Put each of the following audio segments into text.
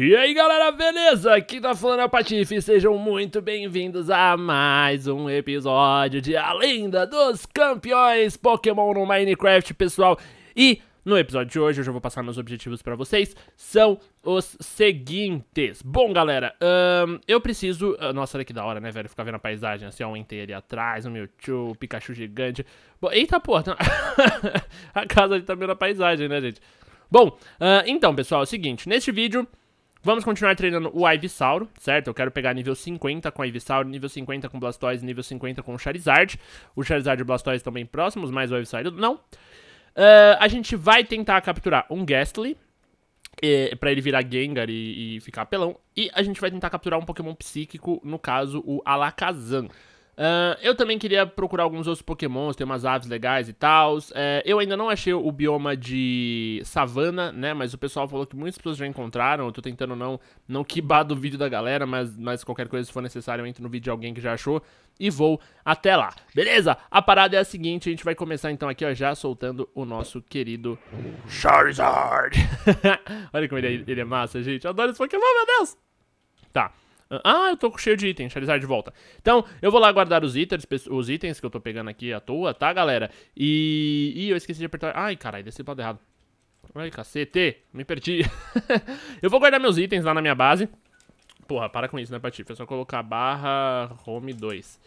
E aí galera, beleza? Aqui tá falando é o Patife, sejam muito bem-vindos a mais um episódio de A Lenda dos Campeões Pokémon no Minecraft, pessoal. E no episódio de hoje eu já vou passar meus objetivos pra vocês, são os seguintes. Bom galera, eu preciso... Uh, nossa, olha que da hora, né velho, ficar vendo a paisagem assim, ó, um Entei ali atrás, o Mewtwo, o Pikachu gigante. Eita porra, tá... a casa ali tá vendo a paisagem, né gente? Bom, então pessoal, é o seguinte, neste vídeo... Vamos continuar treinando o Ivysauro, certo? Eu quero pegar nível 50 com o Ivysauro, nível 50 com Blastoise, nível 50 com o Charizard. O Charizard e o Blastoise estão bem próximos, mas o Ivysauro não. Uh, a gente vai tentar capturar um Gastly, eh, pra ele virar Gengar e, e, ficar pelão. E a gente vai tentar capturar um Pokémon psíquico, no caso o Alakazam. Uh, eu também queria procurar alguns outros pokémons, tem umas aves legais e tal. Uh, eu ainda não achei o bioma de savana, né? Mas o pessoal falou que muitas pessoas já encontraram. Eu tô tentando não, não quibar do vídeo da galera, mas, mas qualquer coisa, se for necessário, eu entro no vídeo de alguém que já achou e vou até lá. Beleza? A parada é a seguinte, a gente vai começar então aqui, ó, já soltando o nosso querido Charizard. Olha como ele é, ele é massa, gente. Eu adoro esse Pokémon, meu Deus! Tá. Ah, eu tô cheio de itens, Charizard de volta. Então, eu vou lá guardar os itens, os itens que eu tô pegando aqui à toa, tá, galera? E... Ih, eu esqueci de apertar... Ai, caralho, desci pro lado errado. Ai, cacete, me perdi. eu vou guardar meus itens lá na minha base. Porra, para com isso, né, Patife? É só colocar barra home 2.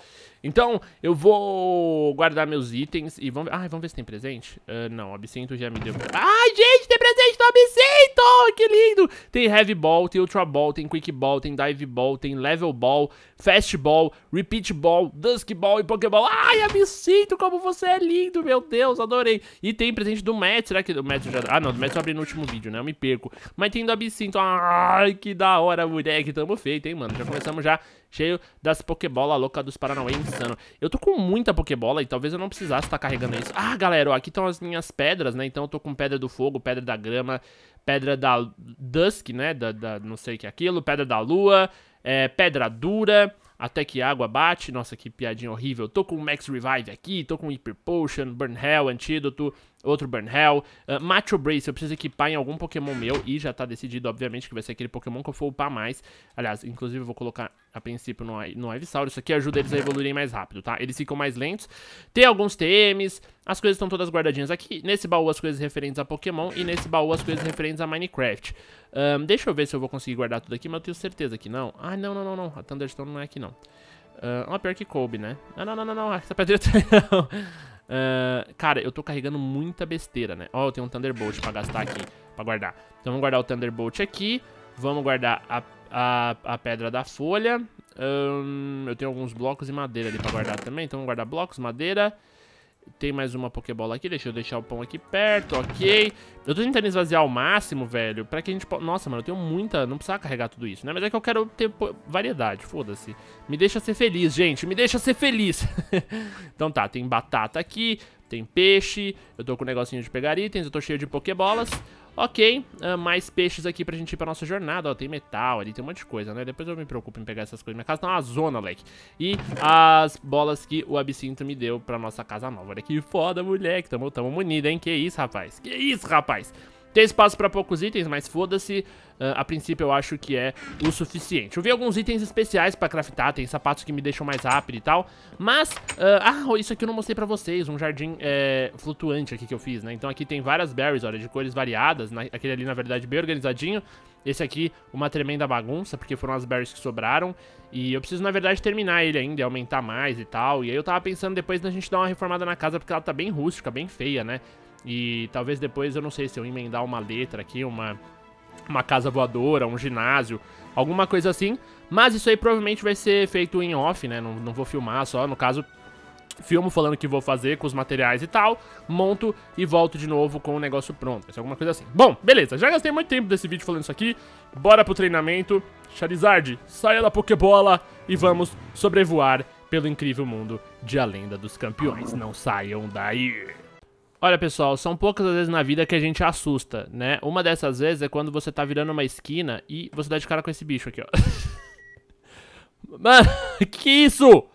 Então, eu vou guardar meus itens e vamos... Ah, vamos ver se tem presente? Uh, não, o absinto já me deu... Ai, gente, tem presente do absinto! Que lindo! Tem Heavy Ball, tem Ultra Ball, tem Quick Ball, tem Dive Ball, tem Level Ball, Fast Ball, Repeat Ball, Dusk Ball e Pokéball. Ai, absinto, como você é lindo, meu Deus, adorei. E tem presente do Matt, será que o Matt já... Ah, não, do Matt eu abri no último vídeo, né? Eu me perco. Mas tem do absinto. Ai, que da hora, moleque. Tamo feito, hein, mano? Já começamos já cheio das Pokébola louca dos Paranauê insano. Eu tô com muita Pokébola e talvez eu não precisasse estar tá carregando isso. Ah, galera, ó, aqui estão as minhas pedras, né? Então eu tô com Pedra do Fogo, Pedra da Grama, Pedra da Dusk, né? Da, da não sei o que é aquilo, Pedra da Lua, é, Pedra Dura, até que água bate. Nossa, que piadinha horrível. Tô com Max Revive aqui, tô com Hyper Potion, Burn Hell, Antídoto, outro Burn Hell. Uh, Macho Brace, eu preciso equipar em algum Pokémon meu e já tá decidido, obviamente, que vai ser aquele Pokémon que eu for upar mais. Aliás, inclusive eu vou colocar a princípio no, no Ivysaur. Isso aqui ajuda eles a evoluírem mais rápido, tá? Eles ficam mais lentos. Tem alguns TMs, as coisas estão todas guardadinhas aqui. Nesse baú as coisas referentes a Pokémon e nesse baú as coisas referentes a Minecraft. Um, deixa eu ver se eu vou conseguir guardar tudo aqui, mas eu tenho certeza que não. Ah, não, não, não, não. A Thunderstone não é aqui, não. Uh, pior que coube, né? Ah, não, não, não, não. Essa pedra não. Uh, cara, eu tô carregando muita besteira, né? Ó, eu tenho um Thunderbolt pra gastar aqui, pra guardar. Então vamos guardar o Thunderbolt aqui. Vamos guardar a, a, a Pedra da Folha. Um, eu tenho alguns blocos e madeira ali pra guardar também. Então vamos guardar blocos, madeira. Tem mais uma Pokébola aqui, deixa eu deixar o pão aqui perto, ok. Eu tô tentando esvaziar ao máximo, velho, pra que a gente possa... Nossa, mano, eu tenho muita... Não precisa carregar tudo isso, né? Mas é que eu quero ter variedade, foda-se. Me deixa ser feliz, gente, me deixa ser feliz. então tá, tem batata aqui, tem peixe, eu tô com um negocinho de pegar itens, eu tô cheio de Pokébolas. Ok, uh, mais peixes aqui pra gente ir pra nossa jornada. Ó, tem metal ali, tem um monte de coisa, né? Depois eu me preocupo em pegar essas coisas. Minha casa tá uma zona, moleque. E as bolas que o Absinto me deu pra nossa casa nova. Olha que foda, moleque. Tamo, tamo munido, hein? Que isso, rapaz? Que isso, rapaz? Tem espaço pra poucos itens, mas foda-se. Uh, a princípio eu acho que é o suficiente. Eu vi alguns itens especiais pra craftar, tem sapatos que me deixam mais rápido e tal. Mas, uh, ah, isso aqui eu não mostrei pra vocês, um jardim é, flutuante aqui que eu fiz, né? Então aqui tem várias berries, olha, de cores variadas. Aquele ali, na verdade, bem organizadinho. Esse aqui, uma tremenda bagunça, porque foram as berries que sobraram. E eu preciso, na verdade, terminar ele ainda aumentar mais e tal. E aí eu tava pensando depois da gente dar uma reformada na casa, porque ela tá bem rústica, bem feia, né? E talvez depois, eu não sei se eu emendar uma letra aqui, uma, uma casa voadora, um ginásio, alguma coisa assim. Mas isso aí provavelmente vai ser feito em off, né? Não, não vou filmar só, no caso, filmo falando que vou fazer com os materiais e tal, monto e volto de novo com o negócio pronto. Vai ser alguma coisa assim. Bom, beleza, já gastei muito tempo desse vídeo falando isso aqui, bora pro treinamento. Charizard, saia da Pokébola e vamos sobrevoar pelo incrível mundo de A Lenda dos Campeões. Não saiam daí! Olha, pessoal, são poucas as vezes na vida que a gente assusta, né? Uma dessas vezes é quando você tá virando uma esquina e você dá de cara com esse bicho aqui, ó. Mano, que isso?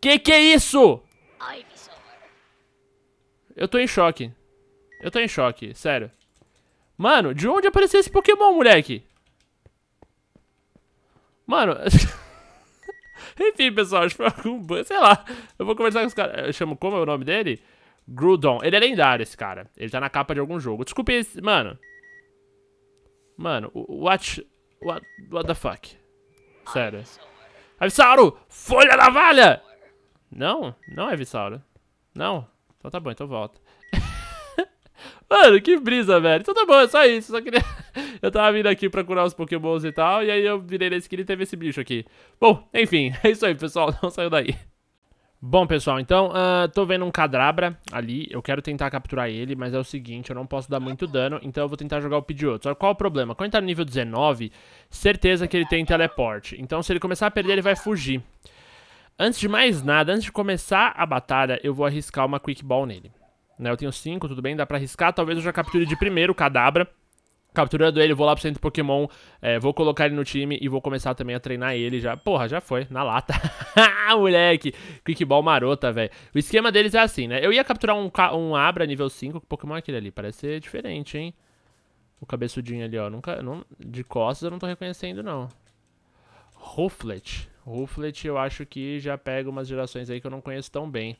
Que que é isso? Eu tô em choque. Eu tô em choque, sério. Mano, de onde apareceu esse Pokémon, moleque? Mano... Enfim, pessoal, acho que foi algum... Sei lá. Eu vou conversar com os caras. Eu chamo como é o nome dele? Grudon. Ele é lendário, esse cara. Ele tá na capa de algum jogo. Desculpe esse... Mano. Mano, what... What, what the fuck? Sério. Avissauro! Folha da valha! Não, não é Avissauro. Não? Então tá bom, então volta. Mano, que brisa, velho. Então tá bom, é só isso. Só queria... eu tava vindo aqui pra curar os pokémons e tal, e aí eu virei nesse skin e teve esse bicho aqui. Bom, enfim, é isso aí, pessoal. Não saiu daí. Bom, pessoal, então, uh, tô vendo um Cadrabra ali, eu quero tentar capturar ele, mas é o seguinte, eu não posso dar muito dano, então eu vou tentar jogar o Pidgeotto. Só qual o problema? Quando ele tá no nível 19, certeza que ele tem teleporte, então se ele começar a perder, ele vai fugir. Antes de mais nada, antes de começar a batalha, eu vou arriscar uma Quick Ball nele. Né, eu tenho 5, tudo bem, dá pra arriscar, talvez eu já capture de primeiro o Cadabra, Capturando ele, vou lá pro centro Pokémon, é, vou colocar ele no time e vou começar também a treinar ele já. Porra, já foi, na lata. Moleque, Quickball marota, velho. O esquema deles é assim, né? Eu ia capturar um, um Abra nível 5, que Pokémon é aquele ali? Parece ser diferente, hein? O cabeçudinho ali, ó. Nunca, não, de costas eu não tô reconhecendo, não. Rufflet. Rufflet eu acho que já pega umas gerações aí que eu não conheço tão bem.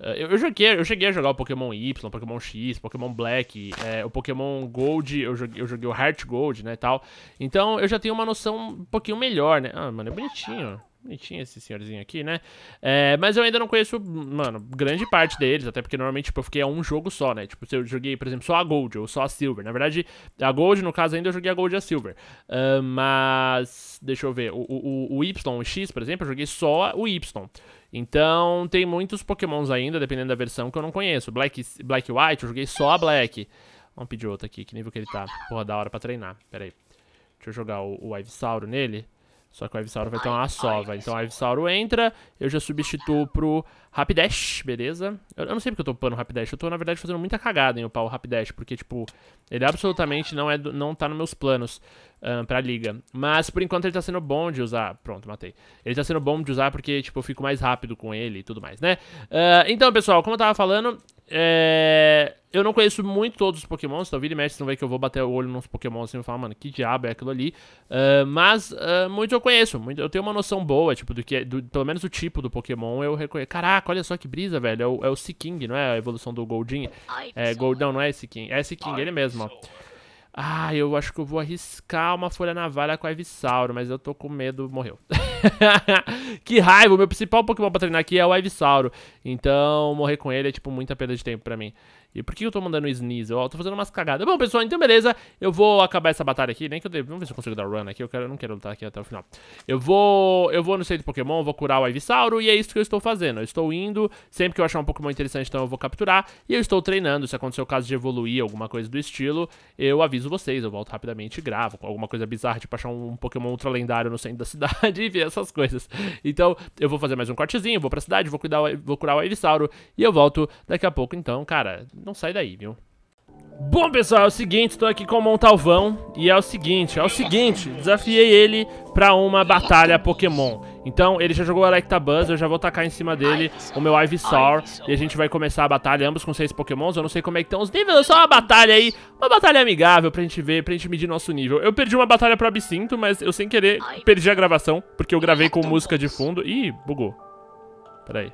Uh, eu, eu, joguei, eu cheguei a jogar o Pokémon Y, Pokémon X, Pokémon Black, é, o Pokémon Gold, eu joguei, eu joguei o Heart Gold, né, tal. Então eu já tenho uma noção um pouquinho melhor, né. Ah, mano, é bonitinho. Bonitinho esse senhorzinho aqui, né? É, mas eu ainda não conheço, mano, grande parte deles, até porque normalmente, tipo, eu fiquei a um jogo só, né? Tipo, se eu joguei, por exemplo, só a Gold ou só a Silver. Na verdade, a Gold, no caso, ainda eu joguei a Gold e a Silver. Uh, mas, deixa eu ver, o, o, o Y, o X, por exemplo, eu joguei só o Y. Então, tem muitos pokémons ainda, dependendo da versão, que eu não conheço. Black, Black White, eu joguei só a Black. Vamos pedir outro aqui, que nível que ele tá. Porra, da hora pra treinar. Pera aí. Deixa eu jogar o, o Ivysauro nele. Só que o Ivysauro vai ter uma sova. Então o Ivysauro entra, eu já substituo pro Rapidash, beleza? Eu, eu não sei porque eu tô upando o Rapidash. Eu tô, na verdade, fazendo muita cagada em upar o Rapidash. Porque, tipo, ele absolutamente não, é do, não tá nos meus planos um, pra liga. Mas, por enquanto, ele tá sendo bom de usar. Pronto, matei. Ele tá sendo bom de usar porque, tipo, eu fico mais rápido com ele e tudo mais, né? Uh, então, pessoal, como eu tava falando, é... Eu não conheço muito todos os pokémons, então vira e mexe, não vê que eu vou bater o olho nos pokémons assim e falar, mano, que diabo é aquilo ali. Uh, mas uh, muito eu conheço, muito, eu tenho uma noção boa, tipo, do que é, do, pelo menos o tipo do pokémon eu reconheço. Caraca, olha só que brisa, velho, é o, é o não é a evolução do Goldin? É, Gold, não, não é Seaking, é Seaking, ele mesmo, ó. Ah, eu acho que eu vou arriscar uma folha navalha com a Ivysauro, mas eu tô com medo, morreu. que raiva, o meu principal Pokémon pra treinar aqui é o Ivysauro. Então, morrer com ele é, tipo, muita perda de tempo pra mim. E por que eu tô mandando o Sneasel? Eu tô fazendo umas cagadas. Bom, pessoal, então beleza. Eu vou acabar essa batalha aqui. Nem que eu dei... Vamos ver se eu consigo dar run aqui. Eu, quero... eu não quero lutar aqui até o final. Eu vou... Eu vou no centro de Pokémon, vou curar o Ivysauro. E é isso que eu estou fazendo. Eu estou indo. Sempre que eu achar um Pokémon interessante, então eu vou capturar. E eu estou treinando. Se acontecer o caso de evoluir, alguma coisa do estilo, eu aviso vocês. Eu volto rapidamente e gravo. Alguma coisa bizarra, tipo achar um Pokémon ultra lendário no centro da cidade e ver essas coisas. Então, eu vou fazer mais um cortezinho. Vou pra cidade, vou, cuidar, vou curar o Ivysauro. E eu volto daqui a pouco. Então, cara, não sai daí, viu? Bom, pessoal, é o seguinte, estou aqui com o Montalvão e é o seguinte, é o seguinte, desafiei ele pra uma batalha Pokémon. Então, ele já jogou Electabuzz, eu já vou tacar em cima dele o meu Ivysaur e a gente vai começar a batalha, ambos com seis Pokémons, eu não sei como é que estão os níveis, é só uma batalha aí, uma batalha amigável pra gente ver, pra gente medir nosso nível. Eu perdi uma batalha pro Absinto, mas eu sem querer perdi a gravação, porque eu gravei com música de fundo. Ih, bugou. Peraí.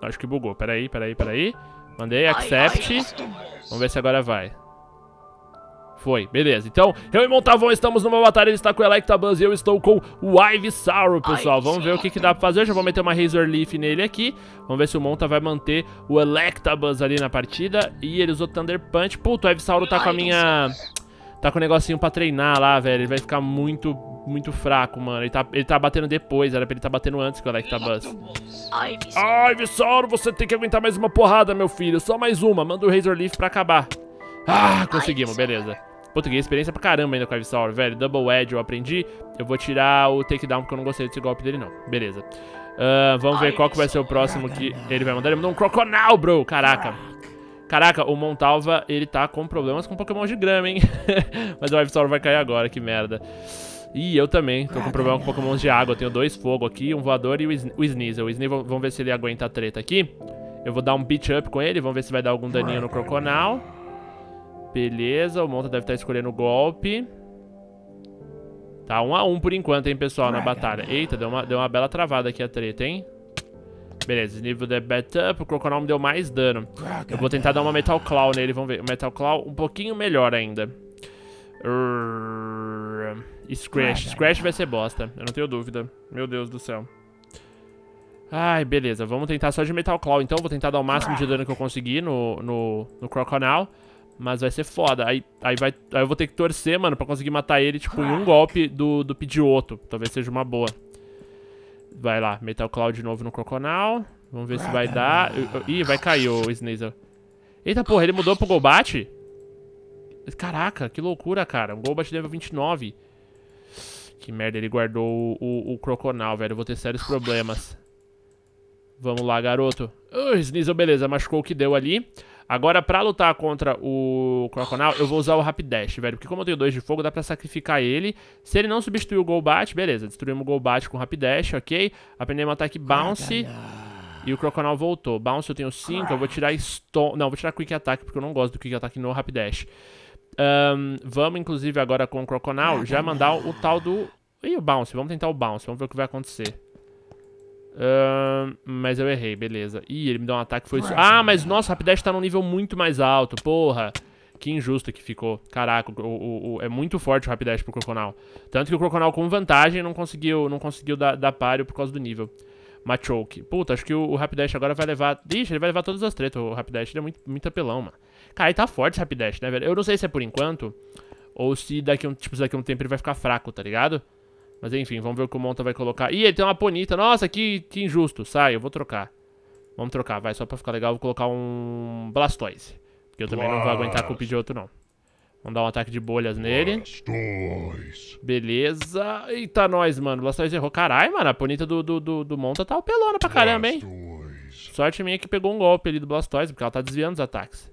Acho que bugou, peraí, peraí, peraí. Mandei, accept. Vamos ver se agora vai. Foi, beleza. Então, eu e Montavon estamos numa batalha, ele está com o Electabuzz e eu estou com o Ivysaur, pessoal. Vamos ver o que, que dá pra fazer. Eu já vou meter uma Razor Leaf nele aqui. Vamos ver se o Monta vai manter o Electabuzz ali na partida. E ele usou Thunder Punch. Puta, o Ivysaur tá com a minha... Tá com um negocinho pra treinar lá, velho. Ele vai ficar muito, muito fraco, mano. Ele tá, ele tá batendo depois, era pra ele tá batendo antes que o Electabuzz. Ai, Vissauro, você tem que aguentar mais uma porrada, meu filho. Só mais uma. Manda o Razor Leaf pra acabar. Ah, conseguimos, beleza. Puta, ganhei experiência pra caramba ainda com a Ivysaur, velho. Double Edge eu aprendi. Eu vou tirar o Takedown porque eu não gostei desse golpe dele, não. Beleza. Uh, vamos ver qual que vai ser o próximo que ele vai mandar. Ele mandou um Croconal, bro. Caraca. Caraca, o Montalva, ele tá com problemas com Pokémon de grama, hein? Mas o Ivysaur vai cair agora, que merda. Ih, eu também. Tô com problema com Pokémon de água. Eu tenho dois fogo aqui, um voador e o, o Sneasel. O Sneasel, vamos ver se ele aguenta a treta aqui. Eu vou dar um beat up com ele, vamos ver se vai dar algum daninho no Croconal. Beleza, o Monta deve estar escolhendo o golpe. Tá 1 a 1 por enquanto, hein, pessoal, na batalha. Eita, deu uma, deu uma bela travada aqui a treta, hein? Beleza, nível de bet up, o Crocodile me deu mais dano. Eu vou tentar dar uma Metal Claw nele, vamos ver. Metal Claw um pouquinho melhor ainda. Scratch. Scratch vai ser bosta, eu não tenho dúvida. Meu Deus do céu. Ai, beleza. Vamos tentar só de Metal Claw, então. Vou tentar dar o máximo de dano que eu conseguir no, no, no Crocodile. Mas vai ser foda. Aí, aí, vai, aí eu vou ter que torcer, mano, pra conseguir matar ele, tipo, em um golpe do, do Pidgeotto. Talvez seja uma boa. Vai lá, Metal Claw de novo no Crocodile. Vamos ver se vai dar. Ih, vai cair o Sneasel. Eita porra, ele mudou pro Golbat? Caraca, que loucura, cara. Um Golbat level 29. Que merda, ele guardou o, o, o Croconal, velho. Eu vou ter sérios problemas. Vamos lá, garoto. Uh, Sneasel, beleza, machucou o que deu ali. Agora, pra lutar contra o Croconal, eu vou usar o Rapidash, velho. Porque como eu tenho dois de fogo, dá pra sacrificar ele. Se ele não substituir o Golbat, beleza. Destruímos o Golbat com o Rapidash, ok. Aprendemos o ataque Bounce. E o Croconal voltou. Bounce eu tenho 5, eu vou tirar Stone... Não, vou tirar Quick Attack, porque eu não gosto do Quick Attack no Rapidash. Um, vamos, inclusive, agora com o Croconal, já mandar o tal do... Ih, o Bounce. Vamos tentar o Bounce. Vamos ver o que vai acontecer. Uh, mas eu errei, beleza. Ih, ele me deu um ataque, foi isso. Ah, mas nossa, o Rapidash tá num nível muito mais alto, porra. Que injusto que ficou. Caraca, o, o, o, é muito forte o Rapidash pro Croconal. Tanto que o Croconal com vantagem não conseguiu, não conseguiu dar, dar páreo por causa do nível. Machoke. Puta, acho que o, o Rapidash agora vai levar... Ixi, ele vai levar todas as tretas, o Rapidash. Ele é muito, muito apelão, mano. Cara, ele tá forte esse Rapidash, né, velho? Eu não sei se é por enquanto, ou se daqui um, tipo, daqui um tempo ele vai ficar fraco, tá ligado? Mas enfim, vamos ver o que o Monta vai colocar. Ih, ele tem uma Ponita. Nossa, que, que injusto. Sai, eu vou trocar. Vamos trocar, vai. Só pra ficar legal, eu vou colocar um Blastoise. Porque eu também não vou aguentar com o Pidgeotto, não. Vamos dar um ataque de bolhas nele. Blastoise. Beleza. Eita, nós, mano. Blastoise errou. Caralho, mano. A Ponita do, do, do, do Monta tá pelona pra caramba, hein? Sorte minha que pegou um golpe ali do Blastoise, porque ela tá desviando os ataques.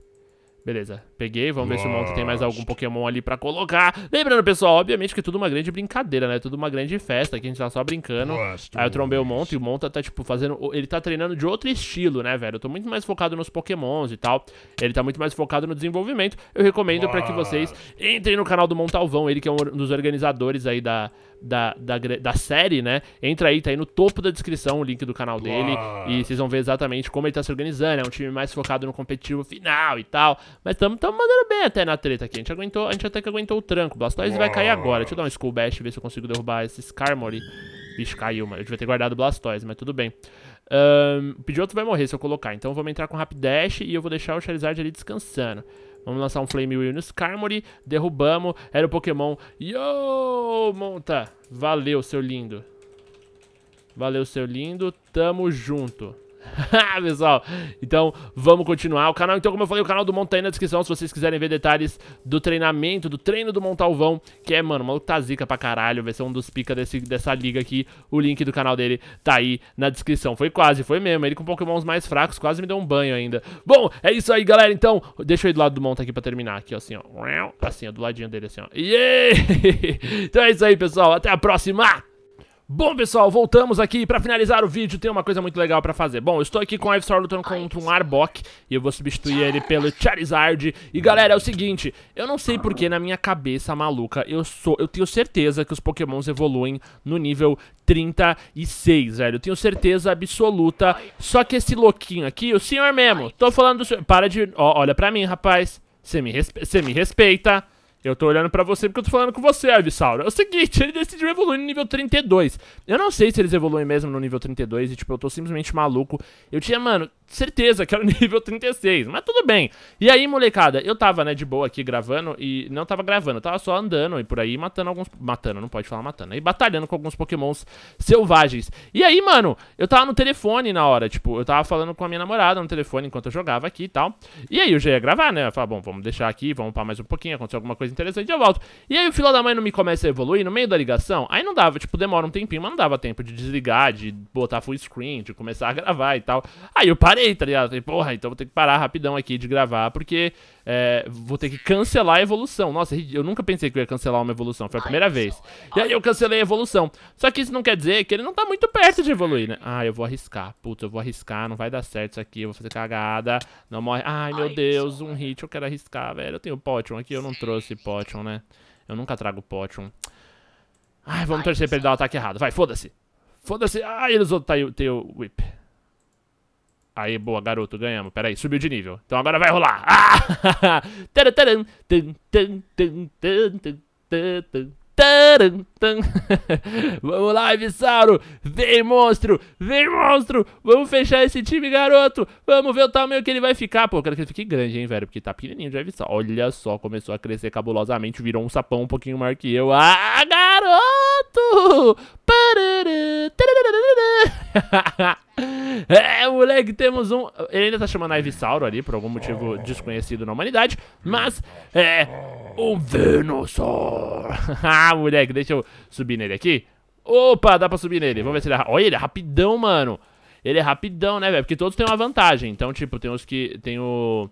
Beleza, peguei, vamos ver se o Monta tem mais algum Pokémon ali pra colocar. Lembrando, pessoal, obviamente que é tudo uma grande brincadeira, né? Tudo uma grande festa, que a gente tá só brincando. Aí eu trombei o Monta e o Monta tá, tipo, fazendo... Ele tá treinando de outro estilo, né, velho? Eu tô muito mais focado nos Pokémons e tal. Ele tá muito mais focado no desenvolvimento. Eu recomendo pra que vocês entrem no canal do Montalvão, ele que é um dos organizadores aí da, da, da, da, série, né? Entra aí, tá aí no topo da descrição o link do canal dele. E vocês vão ver exatamente como ele tá se organizando. É um time mais focado no competitivo final e tal. Mas tamo, tamo mandando bem até na treta aqui. A gente aguentou, a gente até que aguentou o tranco. Blastoise vai cair agora. Deixa eu dar um Skull Bash, ver se eu consigo derrubar esse Skarmory. Bicho, caiu, mano. Eu devia ter guardado o Blastoise, mas tudo bem. Um, o Pidgeotto vai morrer se eu colocar. Então vamos entrar com Rapidash e eu vou deixar o Charizard ali descansando. Vamos lançar um Flame Wheel no Skarmory. Derrubamos. Era o Pokémon. Yo, monta. Valeu, seu lindo. Valeu, seu lindo. Tamo junto. Pessoal, então vamos continuar. O canal, então, como eu falei, o canal do Monta aí na descrição, se vocês quiserem ver detalhes do treinamento, do treino do Montalvão, que é, mano, maluco tá zica pra caralho, vai ser um dos pica desse, dessa liga aqui. O link do canal dele tá aí na descrição. Foi quase, foi mesmo. Ele com pokémons mais fracos, quase me deu um banho ainda. Bom, é isso aí, galera. Então, deixa eu ir do lado do Monta aqui pra terminar. Aqui, ó, assim, ó. Assim, ó, do ladinho dele, assim, ó. Yeah! então é isso aí, pessoal. Até a próxima! Bom, pessoal, voltamos aqui pra finalizar o vídeo, tem uma coisa muito legal pra fazer. Bom, eu estou aqui com o Ivysaur lutando contra um Arbok, e eu vou substituir ele pelo Charizard. E galera, é o seguinte, eu não sei porque na minha cabeça maluca, eu sou, eu tenho certeza que os pokémons evoluem no nível 36, velho. Eu tenho certeza absoluta, só que esse louquinho aqui, o senhor mesmo, tô falando do senhor, para de, ó, olha pra mim, rapaz, você me, respe... me respeita... Eu tô olhando pra você porque eu tô falando com você, Avisauro. É o seguinte, ele decidiu evoluir no nível 32. Eu não sei se eles evoluem mesmo no nível 32 e, tipo, eu tô simplesmente maluco. Eu tinha, mano, certeza que era nível 36, mas tudo bem. E aí, molecada, eu tava, né, de boa aqui gravando e não tava gravando, eu tava só andando e por aí matando alguns... Matando, não pode falar matando. Aí batalhando com alguns pokémons selvagens. E aí, mano, eu tava no telefone na hora, tipo, eu tava falando com a minha namorada no telefone enquanto eu jogava aqui e tal. E aí eu já ia gravar, né, eu falava, bom, vamos deixar aqui, vamos upar mais um pouquinho, aconteceu alguma coisa interessante, eu volto. E aí o filho da mãe não me começa a evoluir no meio da ligação, aí não dava, tipo, demora um tempinho, mas não dava tempo de desligar, de botar full screen, de começar a gravar e tal. Aí eu parei parei, tá ligado? Falei, porra, então vou ter que parar rapidão aqui de gravar, porque é, vou ter que cancelar a evolução. Nossa, eu nunca pensei que eu ia cancelar uma evolução, foi a primeira vez. E aí eu cancelei a evolução. Só que isso não quer dizer que ele não tá muito perto de evoluir, né? Ah, eu vou arriscar. Putz, eu vou arriscar, não vai dar certo isso aqui, eu vou fazer cagada. Não morre. Ai, meu Deus, um hit, eu quero arriscar, velho. Eu tenho Potion aqui, eu não trouxe Potion, né? Eu nunca trago Potion. Ai, vamos torcer pra ele dar o ataque errado. Vai, foda-se. Foda-se. Ai, eles vão ter, ter o whip. Aí, boa, garoto, ganhamos. Pera aí, subiu de nível. Então agora vai rolar. Ah! Vamos lá, Evissauro! Vem, monstro! Vem, monstro! Vamos fechar esse time, garoto! Vamos ver o tamanho que ele vai ficar. Pô, eu quero que ele fique grande, hein, velho? Porque tá pequenininho de Evissauro. Olha só, começou a crescer cabulosamente. Virou um sapão um pouquinho maior que eu. Ah, garoto! é, moleque, temos um... Ele ainda tá chamando a Ivisauro ali, por algum motivo desconhecido na humanidade. Mas, é... Um Venusaur. ah, moleque, deixa eu subir nele aqui. Opa, dá pra subir nele. Vamos ver se ele é... Olha, ele é rapidão, mano. Ele é rapidão, né, velho? Porque todos têm uma vantagem. Então, tipo, tem os que... Tem o...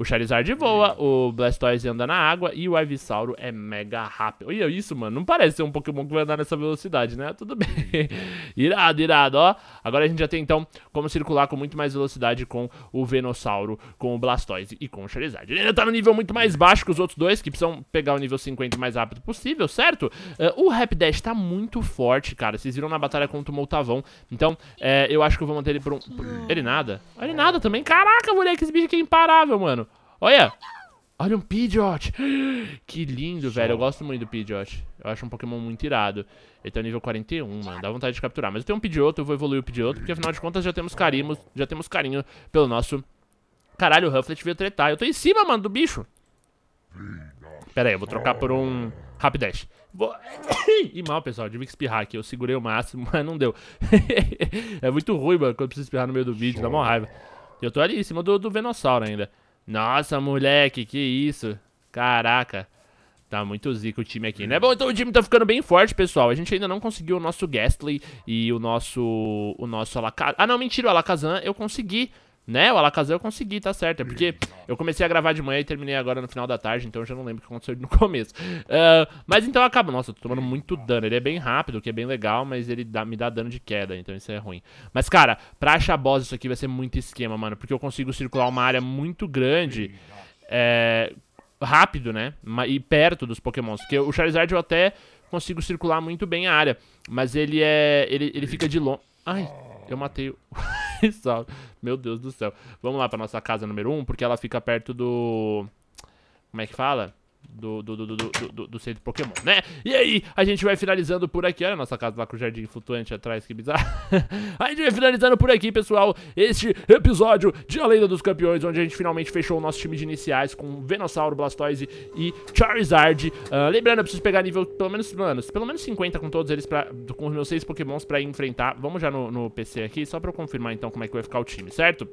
O Charizard voa, o Blastoise anda na água e o Ivysauro é mega rápido. Olha isso, mano. Não parece ser um Pokémon que vai andar nessa velocidade, né? Tudo bem. irado, irado, ó. Agora a gente já tem, então, como circular com muito mais velocidade com o Venossauro, com o Blastoise e com o Charizard. Ele ainda tá no nível muito mais baixo que os outros dois, que precisam pegar o nível 50 o mais rápido possível, certo? Uh, o Rapidash tá muito forte, cara. Vocês viram na batalha contra o Moltavão. Então, é, eu acho que eu vou manter ele por um... Por... Ele nada? Ele nada também. Caraca, moleque, esse bicho aqui é imparável, mano. Olha! Olha um Pidgeot! Que lindo, velho. Eu gosto muito do Pidgeot. Eu acho um Pokémon muito irado. Ele tá nível 41, mano. Dá vontade de capturar. Mas eu tenho um Pidgeot, eu vou evoluir o Pidgeot, porque afinal de contas já temos carinho, já temos carinho pelo nosso... Caralho, o Rufflet veio tretar. Eu tô em cima, mano, do bicho. Pera aí, eu vou trocar por um Rapidash. Vou... Ih, mal, pessoal. Eu tive que espirrar aqui. Eu segurei o máximo, mas não deu. é muito ruim, mano, quando eu preciso espirrar no meio do vídeo. Dá uma raiva. Eu tô ali em cima do, do Venossauro ainda. Nossa, moleque, que isso. Caraca. Tá muito zica o time aqui, né? Bom, então o time tá ficando bem forte, pessoal. A gente ainda não conseguiu o nosso Gastly e o nosso... O nosso Alakazam. Ah, não, mentira. O Alakazam eu consegui, né? O Alakazam eu consegui, tá certo. É porque eu comecei a gravar de manhã e terminei agora no final da tarde, então eu já não lembro o que aconteceu no começo. Uh, mas então acaba. Nossa, eu tô tomando muito dano. Ele é bem rápido, o que é bem legal, mas ele dá, me dá dano de queda, então isso é ruim. Mas, cara, pra achar boss isso aqui vai ser muito esquema, mano. Porque eu consigo circular uma área muito grande. É, rápido, né? E perto dos pokémons. Porque o Charizard eu até consigo circular muito bem a área. Mas ele é. Ele, ele fica de longe. Ai, eu matei o. Meu Deus do céu. Vamos lá pra nossa casa número 1, um, porque ela fica perto do... Como é que fala? Do, do, do, do, do, centro Pokémon, né? E aí, a gente vai finalizando por aqui. Olha a nossa casa lá com o jardim flutuante atrás, que bizarro. a gente vai finalizando por aqui, pessoal, este episódio de A Lenda dos Campeões, onde a gente finalmente fechou o nosso time de iniciais com Venossauro, Blastoise e Charizard. Uh, lembrando, eu preciso pegar nível, pelo menos, mano, pelo menos 50 com todos eles, pra, com os meus seis Pokémons pra enfrentar. Vamos já no, no PC aqui, só pra eu confirmar então como é que vai ficar o time, certo?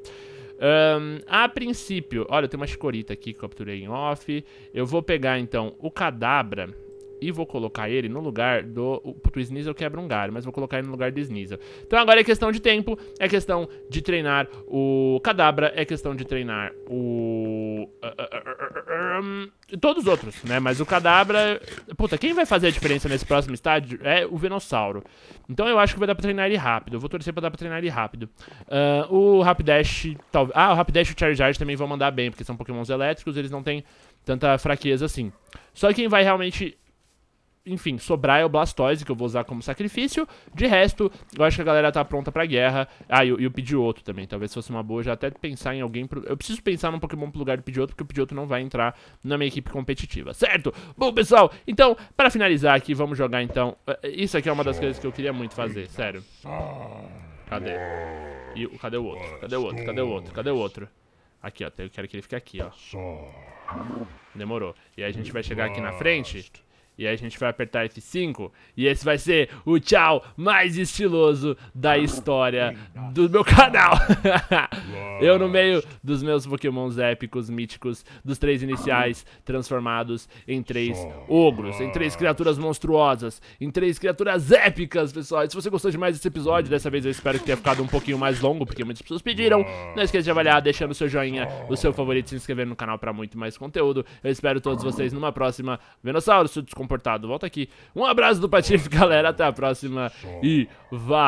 Um, a princípio, olha, tem uma escorita aqui que capturei em off. Eu vou pegar, então, o Cadabra e vou colocar ele no lugar do... O Sneasel quebra um galho, mas vou colocar ele no lugar do Sneasel. Então agora é questão de tempo, é questão de treinar o Cadabra, é questão de treinar o... Um, todos os outros, né? Mas o Cadabra... Puta, quem vai fazer a diferença nesse próximo estádio é o Venossauro. Então eu acho que vai dar pra treinar ele rápido. Eu vou torcer pra dar pra treinar ele rápido. Uh, o Rapidash... Tal... Ah, o Rapidash e o Charizard também vão mandar bem, porque são pokémons elétricos, eles não têm tanta fraqueza assim. Só quem vai realmente enfim, sobrar é o Blastoise, que eu vou usar como sacrifício. De resto, eu acho que a galera tá pronta pra guerra. Ah, e, o Pidgeotto também. Talvez fosse uma boa já até pensar em alguém... Pro... Eu preciso pensar num Pokémon pro lugar do Pidgeotto, porque o Pidgeotto não vai entrar na minha equipe competitiva, certo? Bom, pessoal, então, para finalizar aqui, vamos jogar então... Eh, isso aqui é uma das coisas que eu queria muito fazer, sério. Cadê? E, cadê o outro? Cadê o outro? Cadê o outro? Cadê o outro? Aqui, ó. Eu quero que ele fique aqui, ó. Demorou. E aí a gente vai chegar aqui na frente... E aí a gente vai apertar F5 e esse vai ser o tchau mais estiloso da história do meu canal. eu no meio dos meus pokémons épicos, míticos, dos três iniciais, transformados em três ogros, em três criaturas monstruosas, em três criaturas épicas, pessoal. E se você gostou de mais desse episódio, dessa vez eu espero que tenha ficado um pouquinho mais longo, porque muitas pessoas pediram. Não esqueça de avaliar, deixando o seu joinha, o seu favorito, se inscrever no canal para muito mais conteúdo. Eu espero todos vocês numa próxima Venossauro, se comportado. Volta aqui. Um abraço do Patife, galera. Até a próxima. E valeu!